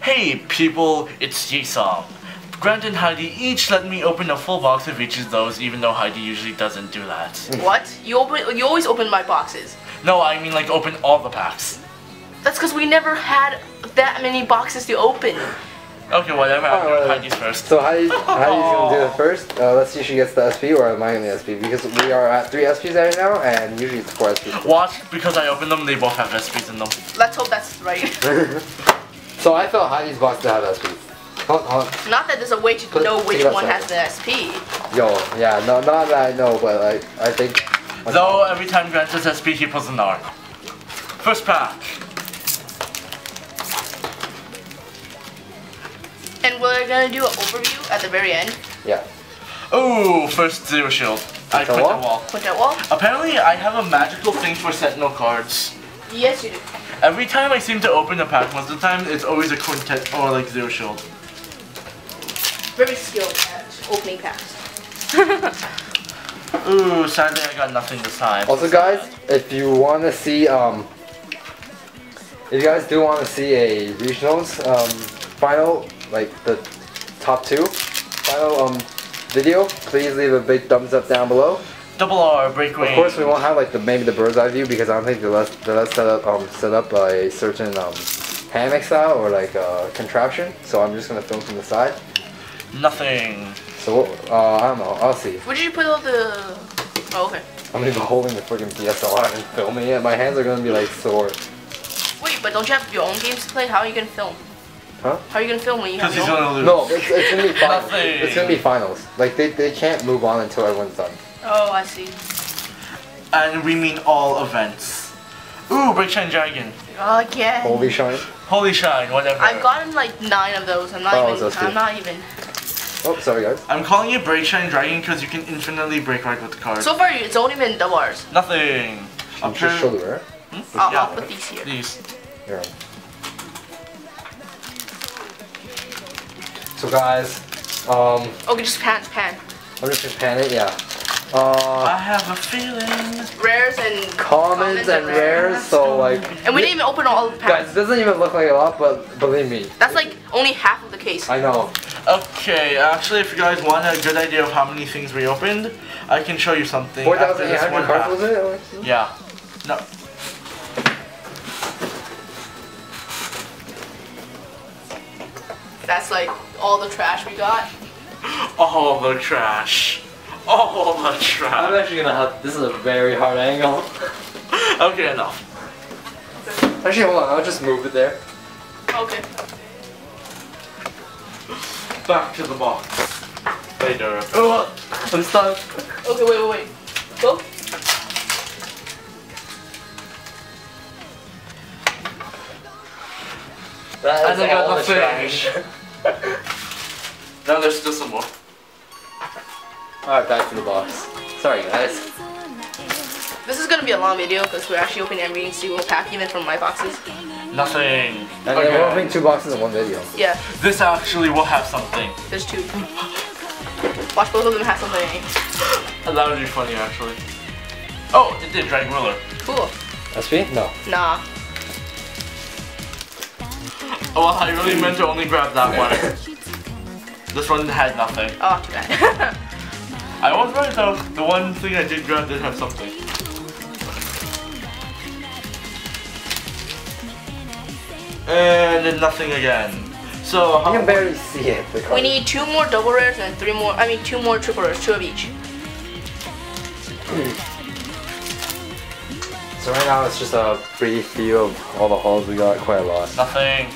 Hey people, it's Yisong. Grant and Heidi each let me open a full box of each of those, even though Heidi usually doesn't do that. What? You open? You always open my boxes. No, I mean like open all the packs. That's because we never had that many boxes to open. Okay, whatever. I'm doing well, Heidi's first. So Heidi, Heidi's gonna do it first. Uh, let's see if she gets the SP or am I getting the SP? Because we are at three SPs right now, and usually it's four SPs. Watch, because I opened them, they both have SPs in them. Let's hope that's right. so I thought Heidi's box to have SPs. Hold, hold. Not that there's a way to Put- know think which one that. has the SP. Yo, yeah, no, not that I know, but like I think. Though every time Grant says SP, he pulls an R. First pack. And we're gonna do an overview at the very end. Yeah. Ooh, first Zero Shield. I Quinta quit the wall? wall. Put that wall. Apparently, I have a magical thing for Sentinel cards. Yes, you do. Every time I seem to open a pack, most of the time it's always a quintet or like Zero Shield. Very skilled at opening packs. Ooh, sadly I got nothing this time. Also, guys, if you want to see, um, if you guys do want to see a regionals um, final, like the top two final um video, please leave a big thumbs up down below. Double R, breakaway. Of course, we won't have like the maybe the bird's eye view because I don't think they let they let set up um set up a certain um hammock style or like uh, contraption. So I'm just gonna film from the side. Nothing. So uh, I don't know. I'll see. Where did you put all the? Oh, okay. I'm gonna be holding the freaking DSLR and filming it. My hands are gonna be like sore. Wait, but don't you have your own games to play? How are you gonna film? Huh? How are you gonna film when you have Because your he's own? gonna lose. No, it's, it's gonna be finals. It's gonna be finals. Like they, they can't move on until everyone's done. Oh, I see. And we mean all events. Ooh, Break Shine Dragon. Again. Holy shine. Holy Shine, whatever. I've gotten like nine of those. I'm not Oh, even. those two. I'm not even. Oh, sorry guys. I'm calling it Break Shine Dragon because you can infinitely break right with the card. So far, it's only been double R's. Nothing. I'm just show the rare. I'll, Yeah. I'll put these here. These. Here. So guys, um, Okay, just pan, pan. I'm just gonna pan it. Yeah. I Uh, have a feeling. Rares and commons and rares. So like, And we didn't even open all the guys, packs. it doesn't even look like a lot, but believe me, That's like only half of the case. I know. Okay, actually, if you guys want a good idea of how many things we opened, I can show you something. Four after thousand eight this hundred one cards was it? Alexis? Yeah. No. That's like all the trash we got. All the trash. Oh, all the I'm actually gonna have. This is a very hard angle. Okay, enough. Actually, hold on. I'll just move it there. Okay. Back to the box. Later. Oh, I'm stuck. Okay, wait, wait, wait. Go. That I is I all got the nothing. trash. Now there's still some more. Alright, back to the box. Sorry, guys. This is gonna be a long video because we're actually opening every single pack, even from my boxes. Nothing. And then we're opening two boxes in one video. Yeah, This actually will have something. there's two. Watch both of them have something. That would be funny, actually. Oh, it did. Dragon Ruler. Cool. SP? No. Nah. Oh, well, I really meant to only grab that one. This one had nothing. Oh, too bad. I was right though. The one thing I did grab did have something. And then nothing again. So I how can barely see it. the we need two more double rares and three more. I mean, two more triple rares, two of each. Hmm. So right now it's just a brief view of all the hauls we got. Quite a lot. nothing.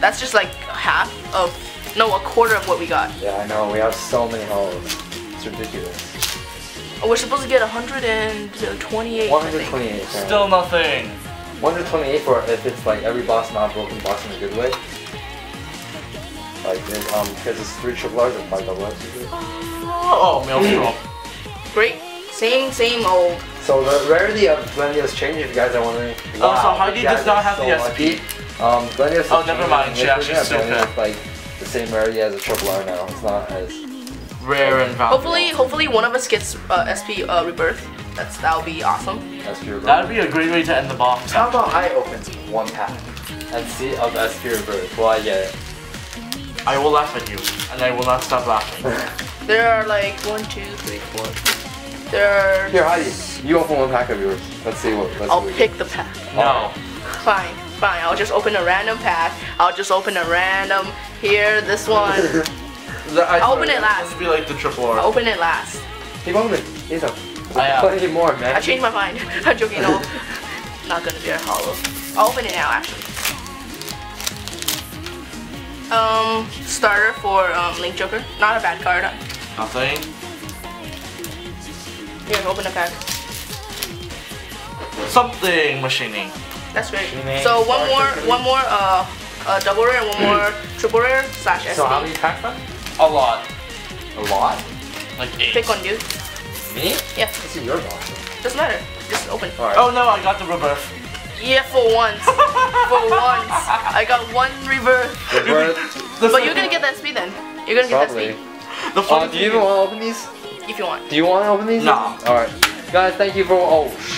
That's just like half of, no, a quarter of what we got. Yeah, I know. We have so many hauls. It's ridiculous. Oh, we're supposed to get 128. I think. 128. Still nothing. 128 for if it's like every boss not broken boss in a good way. Like it, um because it's three triple R's and five double R's usually. Oh, Maelstrom. Great. Same, same old. So the rarity of Glendios changed if you guys are wondering. Oh, so Heidi you guys does not are have so the lucky. SP. Um, Glendios Oh, has never mind, she actually yeah, still Glendios like the same rarity as a triple R now. It's not as Rare and valuable. Hopefully, hopefully one of us gets uh, SP uh, rebirth. That's that'll be awesome. as pure. That'd be a great way to end the box. How about I open one pack? and C of SP Rebirth? Will I get it? I will laugh at you, and I will not stop laughing. There are like one, two, three, four. There are. Here, Heidi, you open one pack of yours. Let's see what. Let's I'll see what pick the pack. No. Fine, fine. I'll just open a random pack. I'll just open a random. Here, this one. I I'll open it last. Let's be like the triple I'll R. open it last. Keep opening. He's up. I, Plenty more, man. I changed my mind. I'm joking. No, not gonna be a hollow. I'll open it now, actually. Um, starter for um, Link Joker. Not a bad card. Nothing. Here, open the pack. Something machining. That's great. Machining, So one more, Joker. one more, uh, uh, double rare, one more triple rare slash SD. So how many packs are? A lot. A lot. Like eight. Pick one, dude. Me? Yeah, This is your box. doesn't matter. Just open. Alright. Oh no, I got the reverse. Yeah, for once. for once. I got one reverse. Reverse. But you're gonna get that speed then. You're gonna get Probably. that The Uh, do you even want to open these? if you want. Do you want to open these? Nah. Alright. Guys, thank you for. Oh, shh. Thank you.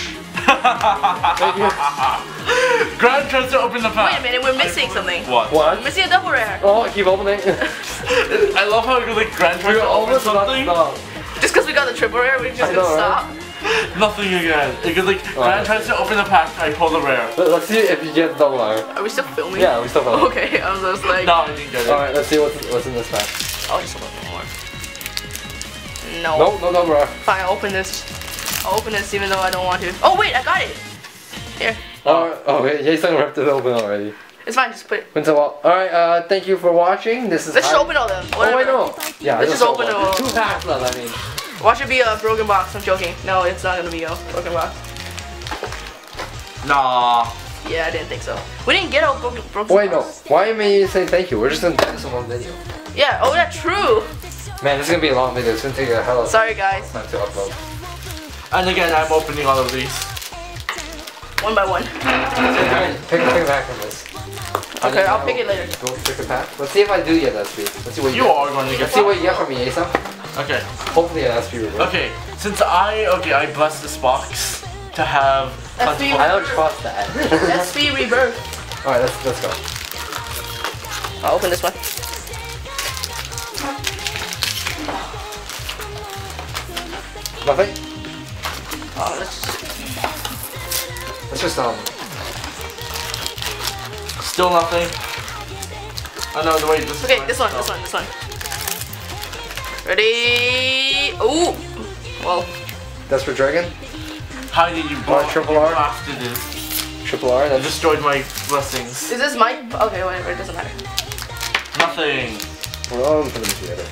Grant tries to open the pack. Wait a minute, we're missing something. What? We're What? missing a double rare. Oh, keep opening. I love how like Grant tries We're to open almost about to something. stop. Just because we got the triple rare, we're just I gonna know, stop. Nothing again. Because like Grant tries to open the pack, I pull the rare. Let- Let's see if you get double R. Are we still filming? Yeah, we still have. Okay, I was just like, No, I didn't get it. Alright, let's see what's, what's in this pack. I'll just open one more. No. No, no double R. Fine, I'll open this. I'll open this even though I don't want to. Oh wait, I got it. Here, Oh, oh wait, Jason ripped it open already. it's fine. Just put it. Went so well. Alright, uh, thank you for watching. This is Let's just open all them. Oh wait, Whatever. no. Yeah, Let's just open it all. Two packs left, I mean. Watch it be a broken box. I'm joking. No, it's not gonna be a broken box. Nah. Yeah, I didn't think so. We didn't get a broken broken Wait, no. Why am you say thank you? We're just gonna do this in one video. Yeah. Oh, yeah. True. Man, this is gonna be a long video. It's gonna take a hell of Sorry, guys. time to upload. And again, I'm opening all of these. One by one. Pick, pick a pack from this. Okay, I'll pick it later. Go pick a pack. Let's see if I do get SP. Let's see what you, You get. are going to get Let's see what you get from me, Asa. Okay. Hopefully an SP reverse. Okay. Since I okay, I blessed this box to have That's plentiful- me. I don't trust that. SP rebirth. Alright, let's let's go. I'll open this one. Nothing? Oh, let's. Let's just um Still nothing. Oh no, wait, this is Okay, mine. this one, this one, this one. Ready? Ooh. Well, that's for Dragon. Heidi, you Oh, brought triple you R? blasted it. Triple R, You that's destroyed my blessings. is this my? Okay, whatever. It doesn't matter. Nothing. we're all gonna put them together.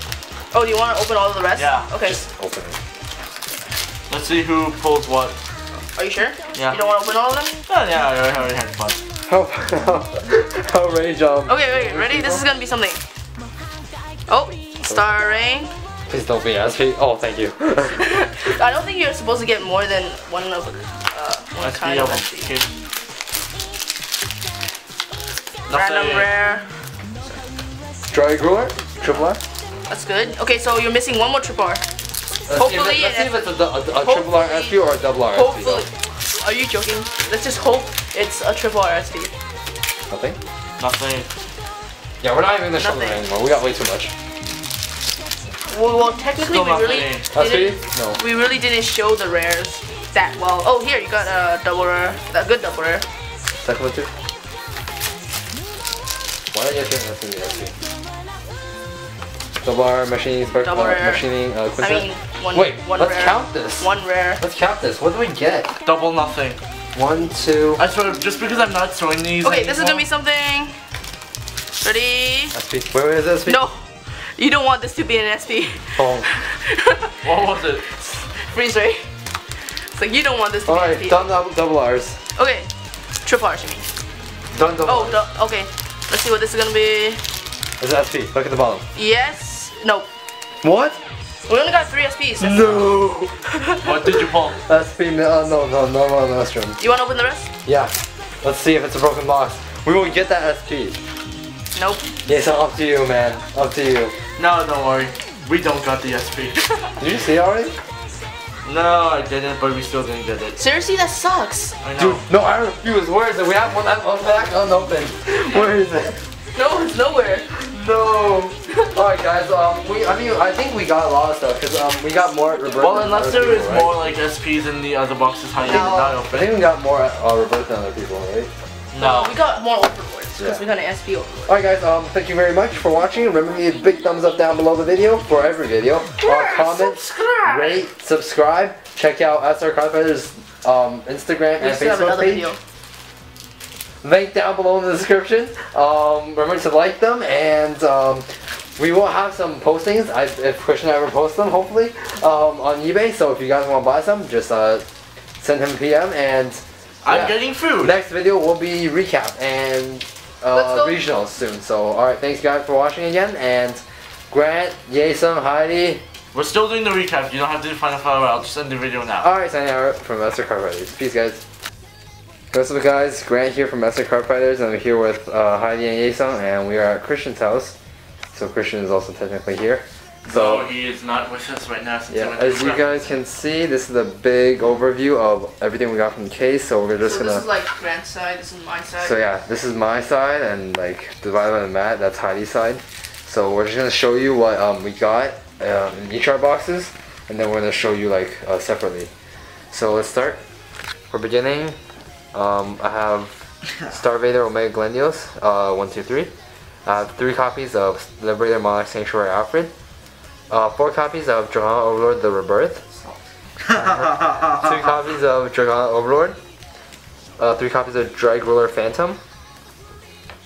Oh, do you want to open all of the rest? Yeah, Okay. Just open it. Let's see who pulls what. Are you sure? Yeah. You don't want to open all of them? Oh, yeah, I already had fun. How how range um Okay, wait, ready? This is gonna be something. Oh, star starring. Please don't be SP. Oh thank you. I don't think you're supposed to get more than one of uh, one Let's kind be of SP. to Random rare. Dry Gruler? Triple R? That's good. Okay, so you're missing one more triple R. Let's Hopefully see if, let's see if it's a, a, a triple R SP or a double R SP. Hopefully. Are you joking? Let's just hope it's a triple R SP. Nothing? Nothing. Yeah, we're not even in the show anymore. We got way too much. Well, well technically Still we really nothing. didn't, No. we really didn't show the rares that well. Oh, here you got a double rare, a good double rare. Second one too. Why are you getting this in the SP? Double R, machining, spark, Double uh, machining, uh, I mean, one, Wait, one let's rare. count this. One rare. Let's count this. What do we get? Double nothing. One, two. I swear, just because I'm not throwing these. Okay, this is gonna be something. Ready? SP. Wait, wait, is it SP? No, you don't want this to be an SP. Oh. What was it? Freeze ray. It's like you don't want this to Alright, be an done double, double R's. Okay, triple R's you mean? Done double Oh, R's. du- okay. Let's see what this is gonna be. Is it SP. Look at the bottom. Yes. No. What? We only got three SPs. No. What did you pull? SP. No, no, no, no, no, Nostrum. You wanna open the rest? Yeah. Let's see if it's a broken box. We will get that SP. Nope. Yeah, so up to you, man. Up to you. No, don't worry. We don't got the SP. Did you see it already? No, I didn't, but we still didn't get it. Seriously, that sucks. I know. Dude, no, I refuse. Where is it? We have one that one back oh, unopened. Where is it? No, it's nowhere. No. Alright guys, um, we, I mean, I think we got a lot of stuff, because um, we got more reverse Well, than unless other there is people, right? more like SPs in the other boxes, how you No. did not I open. think we got more uh, reverse than other people, right? No, we got more overlords because Yeah. we got an SP overlord. Alright guys, um, thank you very much for watching. Remember to give a big thumbs up down below the video for every video. Uh, comment, subscribe. rate, subscribe. Check out SR Card um, Instagram We and Facebook page. video. Link down below in the description. Um, remember to like them and um, we will have some postings I, if Christian ever posts them, hopefully, um, on eBay. So if you guys want to buy some, just uh, send him a PM and I'm yeah. getting food. next video will be recap and uh, regionals soon. So alright, thanks guys for watching again and Grant, Jason, Heidi. We're still doing the recap. You don't have to do final flower. I'll just end the video now. Alright, signing out from Master Card Fighters. Peace guys. What's up guys, Grant here from Master Card Fighters and I'm here with uh, Heidi and Jason and we are at Christian's house. So Christian is also technically here. So So he is not with us right now since yeah, he went as you guys can see, this is a big overview of everything we got from the case. So we're just So gonna this is like Grant's side, this is my side. So yeah, this is my side and like divided by the mat, that's Heidi's side. So we're just gonna show you what um, we got um, in each of our boxes and then we're gonna show you like uh, separately. So let's start. For beginning, um, I have Star Vader Omega Glendios, uh, 1, 2, 3. Have three copies of Liberator Monarch Sanctuary Alfred. Uh, four copies of Dragon Overlord the Rebirth. two copies of Dragon Overlord. Uh, three copies of Dragruler Phantom.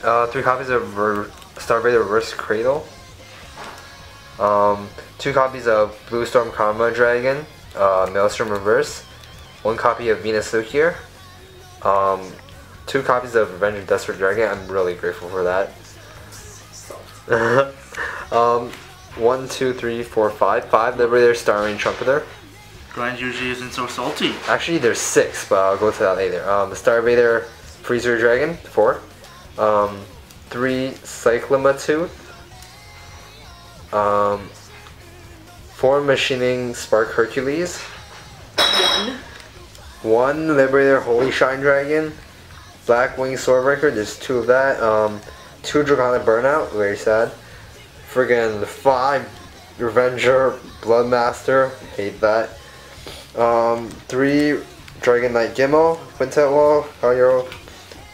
Uh, three copies of Ver- Star Vader Reverse Cradle. Um, two copies of Blue Storm Karma Dragon, uh, Maelstrom Reverse. One copy of Venus Luquier. Um, two copies of Revenge of Desperate Dragon. I'm really grateful for that. um, one, two, three, four, five. Five Liberator Star Rain Trumpeter. Grind usually isn't so salty. Actually, there's six, but I'll go to that later. Um, the Star Vader Freezer Dragon, four. Um, three Cyclomatooth. Um, four Machining Spark Hercules. One. One Liberator Holy Shine Dragon. Blackwing Swordbreaker, there's two of that. Um, two Dragonic Burnout, very sad. Friggin' five Revenger Bloodmaster, hate that. Um, three Dragon Knight Gimmo, Quintet Wall, Hellro,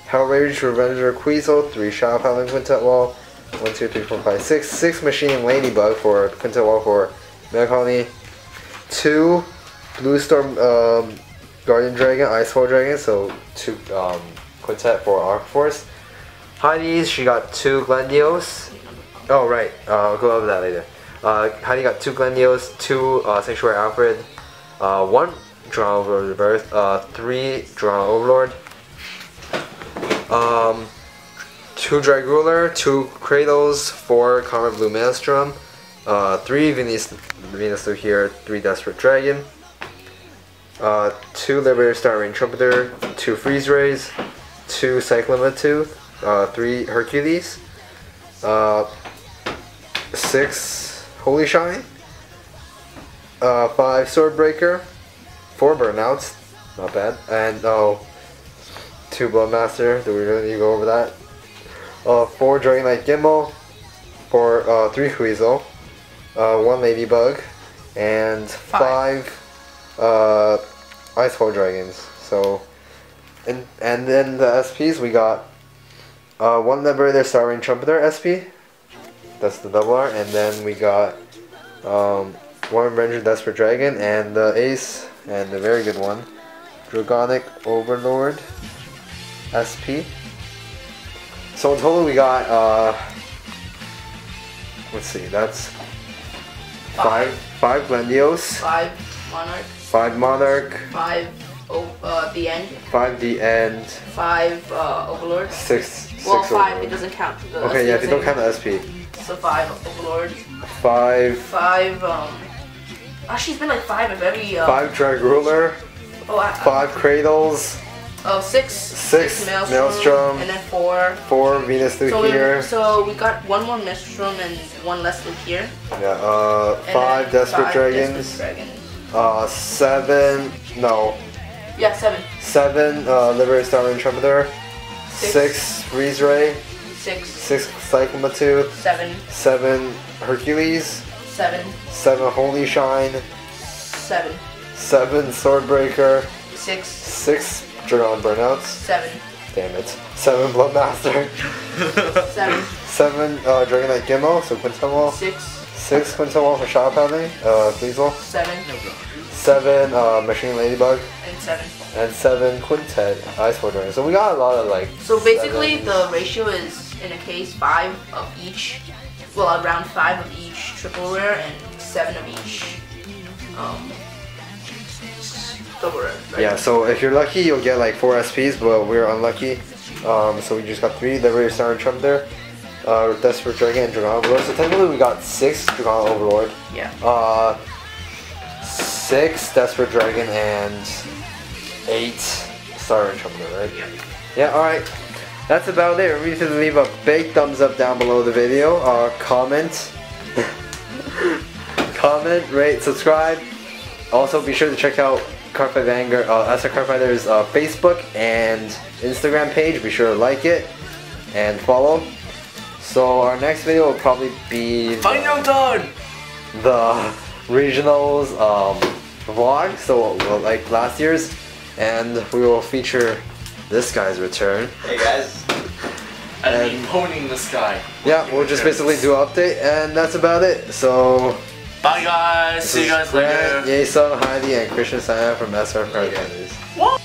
Hellrage, Revenger Queasel, three Shadow Paladin Quintet Wall, one, two, three, four, five, six, six Machine Ladybug for Quintet Wall for Megacolony, two Blue Storm um, Guardian Dragon, Ice Icefall Dragon, so two um, Quintet for Arc Force. Heidi's, she got two Glendios. Oh, right, uh, I'll go over that later. Uh, Heidi got two Glendios, two uh, Sanctuary Alfred, uh, one Drawn Overlord Rebirth, uh, three Drawn Overlord, um, two Drag Ruler, two Cradles, four Karma Blue Maelstrom, uh, three Venus, Venus Through here, three Desperate Dragon, two Liberator Star Rain Trumpeter, two Freeze Rays, two Cyclomatooth, uh, three Hercules, uh, six Holy Shine, uh, five Swordbreaker, four Burnouts, not bad, and oh, two Bloodmaster. Do we really need to go over that? Uh, four Dragon Knight Gimbal, four, uh, three Weasel, uh, one Ladybug, and Five. five, uh, Icefall Dragons. So, and and then the SPs we got uh, one Liberator Star Rain Trumpeter SP. That's the double R, and then we got um, one Ranger Desperate Dragon and the Ace and the very good one, Dragonic Overlord SP. So in total we got uh, let's see, that's five five Glendios, Five Monarch. five Monarch, Five oh, uh, the end. five the end, Five uh, Overlords. six Well, six five. It doesn't count. The Okay, yeah, if you don't count the SP, So five Overlords. five Five. Um. Actually, it's been like five of every. Uh, five Drag Ruler, Oh, I, five Cradles, Oh, six. Six Maelstrom, Maelstrom. And then four. four Venus through So we, here, so we got one more Maelstrom and one less Luke here. yeah, uh, five Desperate five Dragons, Desperate Dragons. Uh, seven. No, Yeah, seven. seven. Uh, Liberate Star and Trumpeter. Six. Six. Freeze Ray. Six. Six. Cyclomatooth. Seven. Seven. Hercules. Seven. Seven. Holy Shine. Seven. Seven. Swordbreaker. Six. Six. Dragon Burnouts. Seven. Damn it. Seven. Bloodmaster. Seven. Seven. Uh, Dragon Knight Gimmo. So Quintemol. Six. Six. Quintemol for Shadow Paladin. Uh, Weasel. Seven. Seven. Uh, Machine Ladybug. And seven. and seven quintet ice dragon. So we got a lot of like. So basically, sevens. the ratio is in a case five of each. Well, around five of each triple rare and seven of each. Um. Double rare. Right? Yeah. So if you're lucky, you'll get like four SPs, but we're unlucky. Um, so we just got three. The Rare Star Trump there. Uh, Desperate Dragon and Dragon Overlord. So technically we got six Dragon Overlord. Yeah. Uh, six Desperate Dragon and eight Star Trumpeter, right? Yeah. Yeah, alright. That's about it. Remember to leave a big thumbs up down below the video. Uh, comment. comment, rate, subscribe. Also, be sure to check out Cardfight Anger, uh, SR Cardfighter's uh, Facebook and Instagram page. Be sure to like it and follow. So our next video will probably be Final done! the regionals um, vlog, so like last year's, and we will feature this guy's return. Hey guys. And me And- ponying the sky. Yeah, we'll just basically do an update, and that's about it. So, Bye guys, see you guys Grant, later. Yason, Heidi, and Christian sign from SR Card What?